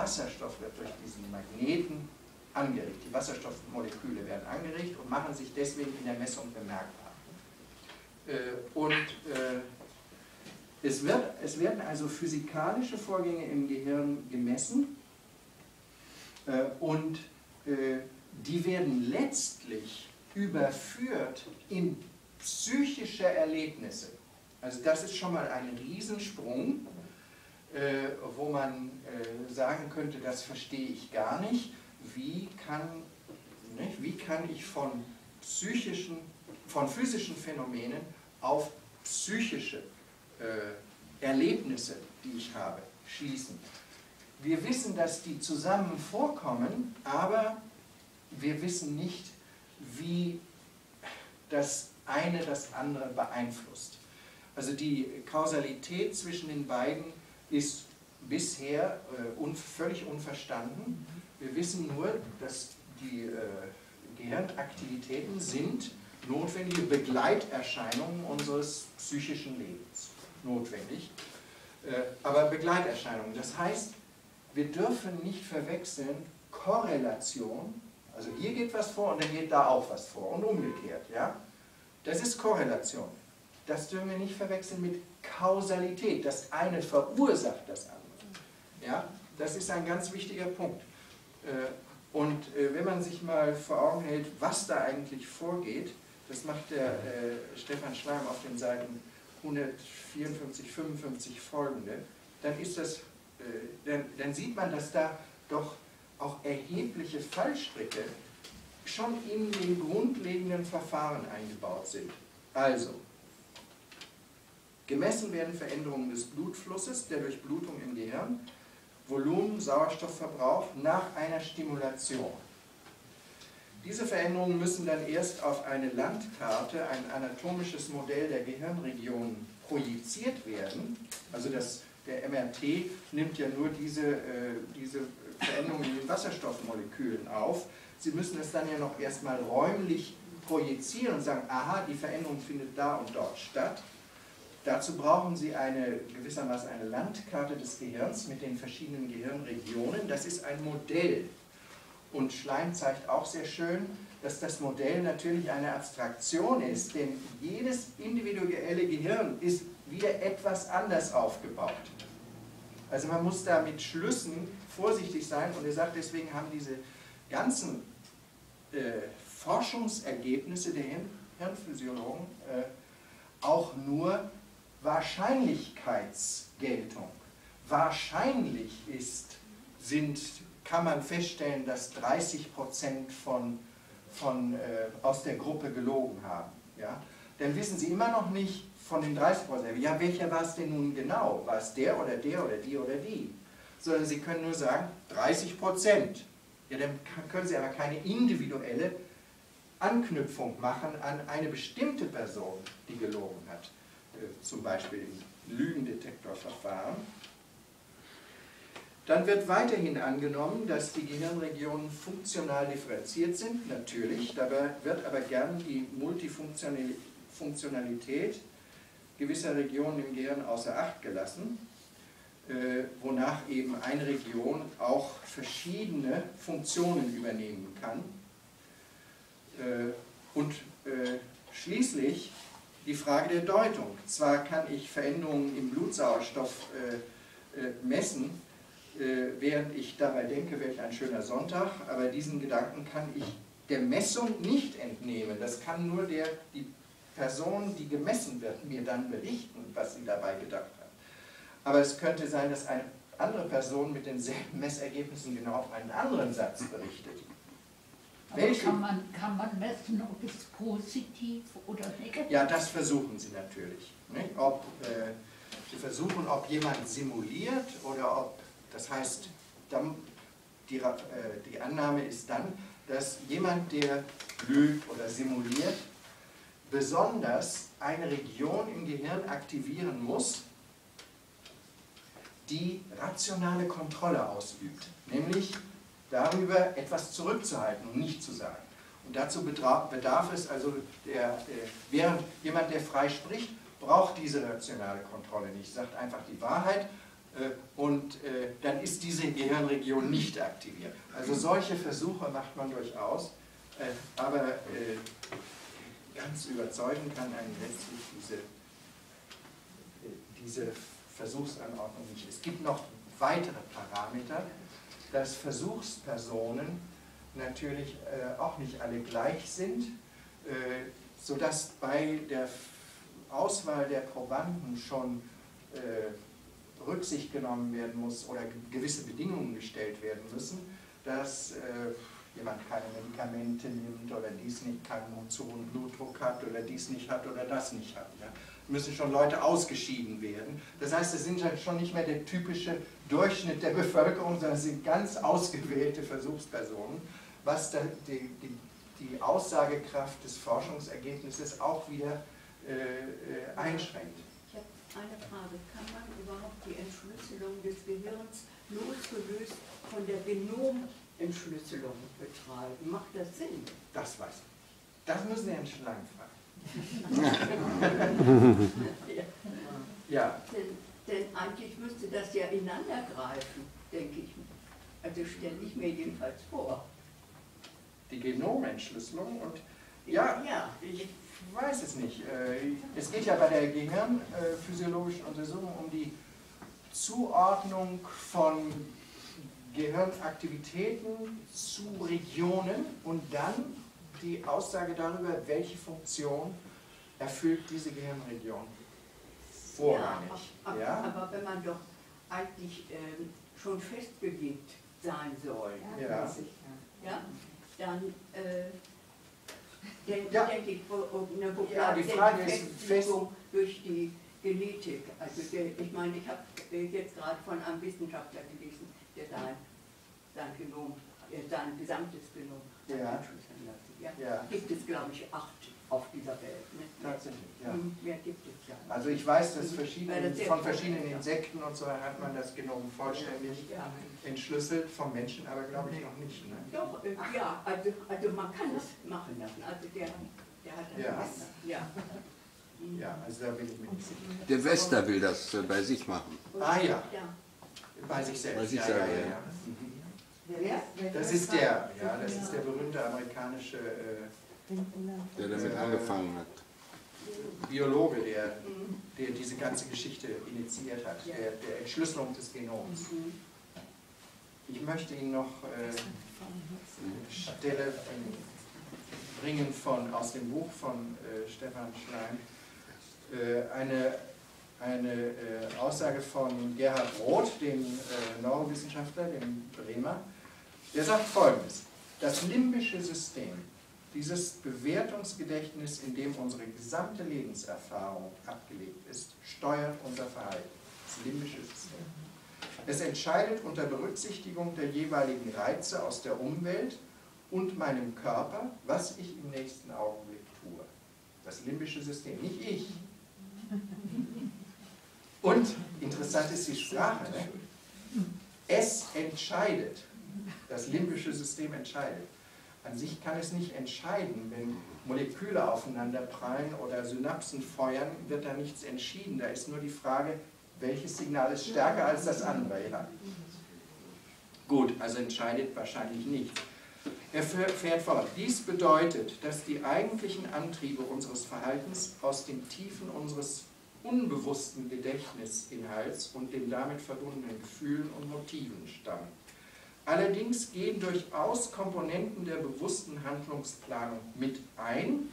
Wasserstoff wird durch diesen Magneten angeregt. Die Wasserstoffmoleküle werden angeregt und machen sich deswegen in der Messung bemerkbar. Äh, und äh, es, wird, es werden also physikalische Vorgänge im Gehirn gemessen äh, und die werden letztlich überführt in psychische Erlebnisse. Also das ist schon mal ein Riesensprung, wo man sagen könnte, das verstehe ich gar nicht wie kann, nicht, wie kann ich von psychischen, von physischen Phänomenen auf psychische äh, Erlebnisse, die ich habe, schließen. Wir wissen, dass die zusammen vorkommen, aber wir wissen nicht, wie das eine das andere beeinflusst. Also die Kausalität zwischen den beiden ist bisher äh, un völlig unverstanden. Wir wissen nur, dass die äh, Gehirnaktivitäten sind notwendige Begleiterscheinungen unseres psychischen Lebens. Notwendig. Äh, aber Begleiterscheinungen. Das heißt, wir dürfen nicht verwechseln Korrelation, also hier geht was vor und dann geht da auch was vor und umgekehrt. Ja? Das ist Korrelation. Das dürfen wir nicht verwechseln mit Kausalität. Das eine verursacht das andere. Ja? Das ist ein ganz wichtiger Punkt. Äh, und äh, wenn man sich mal vor Augen hält, was da eigentlich vorgeht, das macht der äh, Stefan Schleim auf den Seiten 154, 55 folgende, dann, ist das, dann, dann sieht man, dass da doch auch erhebliche Fallstricke schon in den grundlegenden Verfahren eingebaut sind. Also, gemessen werden Veränderungen des Blutflusses, der Durchblutung im Gehirn, Volumen, Sauerstoffverbrauch nach einer Stimulation. Diese Veränderungen müssen dann erst auf eine Landkarte, ein anatomisches Modell der Gehirnregionen projiziert werden. Also das, der MRT nimmt ja nur diese, äh, diese Veränderungen in den Wasserstoffmolekülen auf. Sie müssen es dann ja noch erstmal räumlich projizieren und sagen, aha, die Veränderung findet da und dort statt. Dazu brauchen Sie eine, gewissermaßen eine Landkarte des Gehirns mit den verschiedenen Gehirnregionen. Das ist ein Modell. Und Schleim zeigt auch sehr schön, dass das Modell natürlich eine Abstraktion ist, denn jedes individuelle Gehirn ist wieder etwas anders aufgebaut. Also man muss da mit Schlüssen vorsichtig sein und er sagt, deswegen haben diese ganzen äh, Forschungsergebnisse der Hirnphysiologen äh, auch nur Wahrscheinlichkeitsgeltung. Wahrscheinlich ist, sind, kann man feststellen, dass 30 von, von, äh, aus der Gruppe gelogen haben. Ja? Dann wissen Sie immer noch nicht von den 30 ja, welcher war es denn nun genau? War es der oder der oder die oder die? Sondern Sie können nur sagen, 30 Ja, dann können Sie aber keine individuelle Anknüpfung machen an eine bestimmte Person, die gelogen hat. Äh, zum Beispiel im Lügendetektorverfahren. Dann wird weiterhin angenommen, dass die Gehirnregionen funktional differenziert sind, natürlich, dabei wird aber gern die Multifunktionalität gewisser Regionen im Gehirn außer Acht gelassen, äh, wonach eben eine Region auch verschiedene Funktionen übernehmen kann. Äh, und schließlich die Frage der Deutung. Zwar kann ich Veränderungen im Blutsauerstoff äh, äh, messen, äh, während ich dabei denke, welch ein schöner Sonntag, aber diesen Gedanken kann ich der Messung nicht entnehmen. Das kann nur der, die Person, die gemessen wird, mir dann berichten, was sie dabei gedacht hat. Aber es könnte sein, dass eine andere Person mit denselben Messergebnissen genau auf einen anderen Satz berichtet. Welche? Kann man, kann man messen, ob es positiv oder negativ ist? Ja, das versuchen Sie natürlich. Nicht? Ob, äh, Sie versuchen, ob jemand simuliert oder ob, das heißt, dann, die, äh, die Annahme ist dann, dass jemand, der lügt oder simuliert, besonders eine Region im Gehirn aktivieren muss, die rationale Kontrolle ausübt, nämlich darüber etwas zurückzuhalten und nicht zu sagen. Und dazu bedarf es also, der, während jemand, der frei spricht, braucht diese rationale Kontrolle nicht, sagt einfach die Wahrheit, äh, und äh, dann ist diese Gehirnregion nicht aktiviert. Also solche Versuche macht man durchaus, äh, aber ganz überzeugen kann einen letztlich diese, diese Versuchsanordnung nicht. Es gibt noch weitere Parameter, dass Versuchspersonen natürlich auch nicht alle gleich sind, sodass bei der Auswahl der Probanden schon Rücksicht genommen werden muss oder gewisse Bedingungen gestellt werden müssen, dass äh, jemand keine Medikamente nimmt oder dies nicht keinen zu hohen Blutdruck hat oder dies nicht hat oder das nicht hat. Müssen schon Leute ausgeschieden werden. Das heißt, es sind schon nicht mehr der typische Durchschnitt der Bevölkerung, sondern es sind ganz ausgewählte Versuchspersonen, was die, die, die Aussagekraft des Forschungsergebnisses auch wieder äh, äh einschränkt eine Frage. Kann man überhaupt die Entschlüsselung des Gehirns losgelöst von der Genomentschlüsselung betreiben? Macht das Sinn? Das weiß ich. Das müssen Sie Herrn Schleim fragen. Ja. ja. Denn, denn, eigentlich müsste das ja ineinander greifen, denke ich. Also stelle ich mir jedenfalls vor. Die Genomentschlüsselung und ja, ja. ich weiß es nicht. Äh, es geht ja bei der gehirnphysiologischen Untersuchung um die Zuordnung von Gehirnaktivitäten zu Regionen und dann die Aussage darüber, welche Funktion erfüllt diese Gehirnregion vorrangig. Ja, aber, ja? aber wenn man doch eigentlich ähm, schon festgelegt sein soll, ja. ja dann äh, denke ja. denk ich, eine ja, die Frage ist fest durch die Genetik. Also ich meine, ich habe jetzt gerade von einem Wissenschaftler gelesen, der sein, sein Genom, äh, sein gesamtes Genom ja. Ja? ja. Gibt es, glaube ich, acht auf dieser Welt. Ne? Tatsächlich, ja. Hm, mehr gibt es ja. Also ich weiß, dass verschiedene, von verschiedenen Insekten und so hat man das Genom vollständig ja. entschlüsselt, vom Menschen aber glaube ich noch nicht. Ne? Doch, äh, ja, also, also man kann es machen lassen. Also der, der hat das ja. ja. Ja, also da bin ich mir nicht sicher. Der Wester will das äh, bei sich machen. Ah ja. Bei sich selbst. Bei sich selber, ja. ja. Mhm. Das ist der, ja, das ist der berühmte amerikanische äh, der damit angefangen hat. Biologe, der, der diese ganze Geschichte initiiert hat, der, der Entschlüsselung des Genoms. Ich möchte Ihnen noch äh, eine Stelle bringen von, aus dem Buch von äh, Stefan Schleim, äh, eine, eine äh, Aussage von Gerhard Roth, dem äh, Neurowissenschaftler, dem Bremer, der sagt folgendes, das limbische System dieses Bewertungsgedächtnis, in dem unsere gesamte Lebenserfahrung abgelegt ist, steuert unser Verhalten, das limbische System. Es entscheidet unter Berücksichtigung der jeweiligen Reize aus der Umwelt und meinem Körper, was ich im nächsten Augenblick tue. Das limbische System, nicht ich. Und interessant ist die Sprache. Ne? Es entscheidet. Das limbische System entscheidet. An sich kann es nicht entscheiden, wenn Moleküle aufeinander prallen oder Synapsen feuern, wird da nichts entschieden. Da ist nur die Frage, welches Signal ist stärker als das andere. Ja. Gut, also entscheidet wahrscheinlich nicht. Er fährt fort. Dies bedeutet, dass die eigentlichen Antriebe unseres Verhaltens aus den Tiefen unseres unbewussten Gedächtnisinhalts und den damit verbundenen Gefühlen und Motiven stammen. Allerdings gehen durchaus Komponenten der bewussten Handlungsplanung mit ein,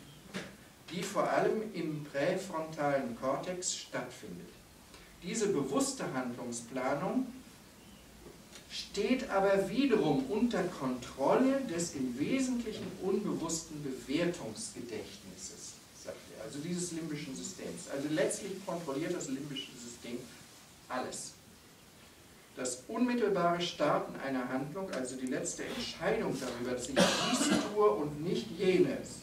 die vor allem im präfrontalen Kortex stattfindet. Diese bewusste Handlungsplanung steht aber wiederum unter Kontrolle des im Wesentlichen unbewussten Bewertungsgedächtnisses, sagt er, also dieses limbischen Systems. Also letztlich kontrolliert das limbische System alles. Das unmittelbare Starten einer Handlung, also die letzte Entscheidung darüber, dass ich dies tue und nicht jenes,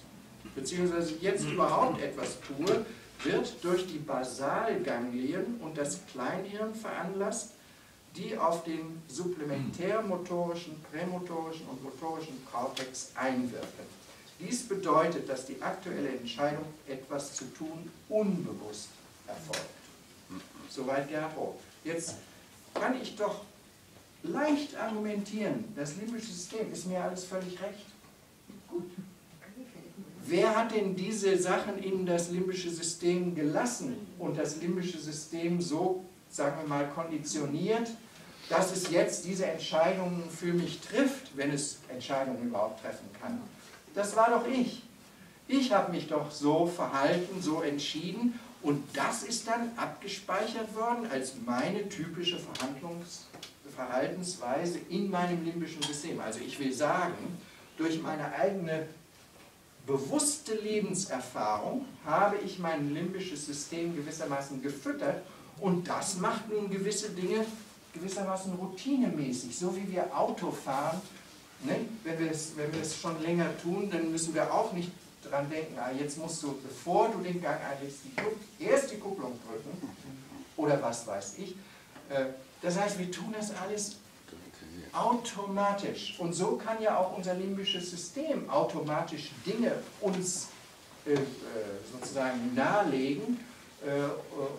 beziehungsweise jetzt überhaupt etwas tue, wird durch die Basalganglien und das Kleinhirn veranlasst, die auf den supplementärmotorischen, prämotorischen und motorischen Kortex einwirken. Dies bedeutet, dass die aktuelle Entscheidung, etwas zu tun, unbewusst erfolgt. Soweit Gerhard. Jetzt kann ich doch leicht argumentieren, das limbische System ist mir alles völlig recht. Gut. Wer hat denn diese Sachen in das limbische System gelassen und das limbische System so, sagen wir mal, konditioniert, dass es jetzt diese Entscheidungen für mich trifft, wenn es Entscheidungen überhaupt treffen kann? Das war doch ich. Ich habe mich doch so verhalten, so entschieden und das ist dann abgespeichert worden als meine typische Verhandlungs- Verhaltensweise in meinem limbischen System. Also ich will sagen, durch meine eigene bewusste Lebenserfahrung habe ich mein limbisches System gewissermaßen gefüttert und das macht nun gewisse Dinge gewissermaßen routinemäßig, so wie wir Auto fahren. Ne? Wenn, wir es, wenn wir es schon länger tun, dann müssen wir auch nicht dran denken, ah, jetzt musst du, bevor du den Gang einlegst, die, erst die Kupplung drücken oder was weiß ich. Äh, das heißt, wir tun das alles automatisch. Und so kann ja auch unser limbisches System automatisch Dinge uns äh, äh, sozusagen nahelegen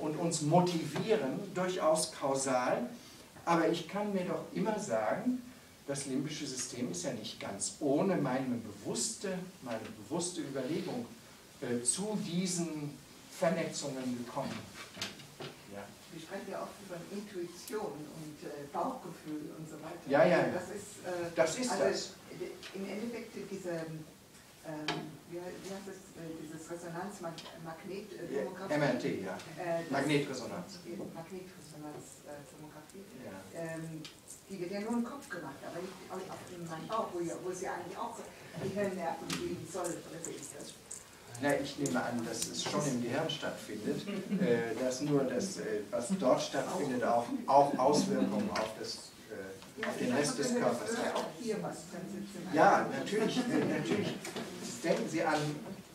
und uns motivieren, durchaus kausal. Aber ich kann mir doch immer sagen, das limbische System ist ja nicht ganz ohne meine bewusste, meine bewusste Überlegung äh, zu diesen Vernetzungen gekommen. Wir sprechen ja oft über Intuition und äh, Bauchgefühl und so weiter. Ja, ja, ja. Das ist, äh, das, ist also das. Im Endeffekt diese, wie, wie heißt das, äh, dieses Resonanzmagnettomographie. MRT, ja. Äh, Magnetresonanz. Magnetresonanztomographie. Ja. Ähm, die wird ja nur im Kopf gemacht, aber nicht auch in meinem Bauch, wo, wo es ja eigentlich auch die Hirnnerven geben soll, oder ist das? Na, ich nehme an, dass es schon im Gehirn stattfindet, äh, dass nur das, äh, was dort stattfindet, auch, auch Auswirkungen auf, das, äh, auf den Rest des Körpers hat. Ja, natürlich, äh, natürlich. Denken Sie an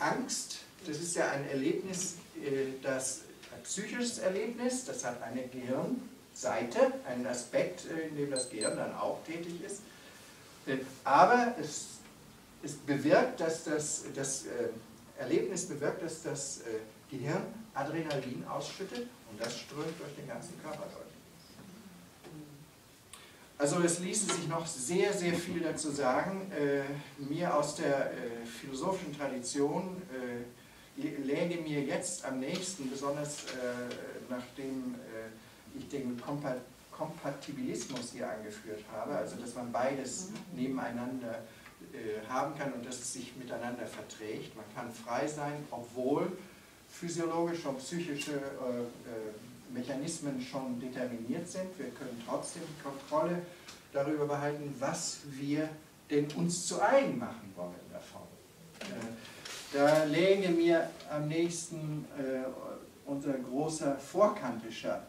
Angst, das ist ja ein Erlebnis, äh, das ein psychisches Erlebnis, das hat eine Gehirnseite, einen Aspekt, äh, in dem das Gehirn dann auch tätig ist. Aber es, es bewirkt, dass das, das Erlebnis bewirkt, dass das äh, Gehirn Adrenalin ausschüttet und das strömt durch den ganzen Körper durch. Also es ließe sich noch sehr, sehr viel dazu sagen. Äh, mir aus der äh, philosophischen Tradition äh, läge mir jetzt am nächsten, besonders äh, nachdem äh, ich den Kompat Kompatibilismus hier angeführt habe, also dass man beides nebeneinander äh, haben kann und dass es sich miteinander verträgt. Man kann frei sein, obwohl physiologische und psychische äh, Mechanismen schon determiniert sind. Wir können trotzdem Kontrolle darüber behalten, was wir denn uns zu eigen machen wollen davon. Da läge mir am nächsten unser großer vorkantischer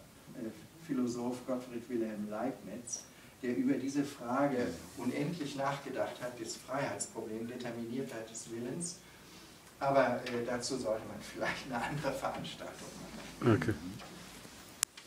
Philosoph Gottfried Wilhelm Leibniz, der über diese Frage unendlich nachgedacht hat, das Freiheitsproblem, Determiniertheit des Willens. Aber äh, dazu sollte man vielleicht eine andere Veranstaltung machen. Okay.